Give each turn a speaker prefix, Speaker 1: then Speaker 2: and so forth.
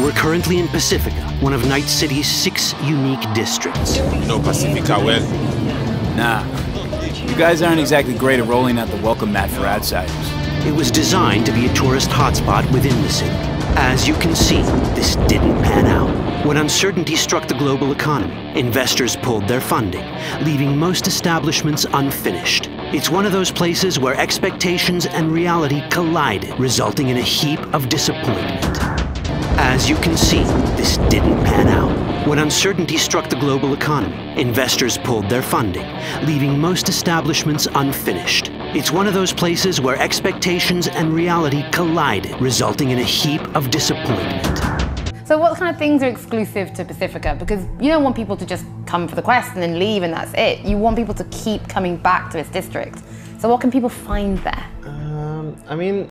Speaker 1: We're currently in Pacifica, one of Night City's six unique districts.
Speaker 2: You know Pacifica well?
Speaker 3: Nah. You guys aren't exactly great at rolling out the welcome mat for outsiders.
Speaker 1: It was designed to be a tourist hotspot within the city. As you can see, this didn't pan out. When uncertainty struck the global economy, investors pulled their funding, leaving most establishments unfinished. It's one of those places where expectations and reality collided, resulting in a heap of disappointment. As you can see, this didn't pan out. When uncertainty struck the global economy, investors pulled their funding, leaving most establishments unfinished. It's one of those places where expectations and reality collided, resulting in a heap of disappointment.
Speaker 4: So what kind of things are exclusive to Pacifica? Because you don't want people to just come for the quest and then leave and that's it. You want people to keep coming back to this district. So what can people find there?
Speaker 5: Um, I mean,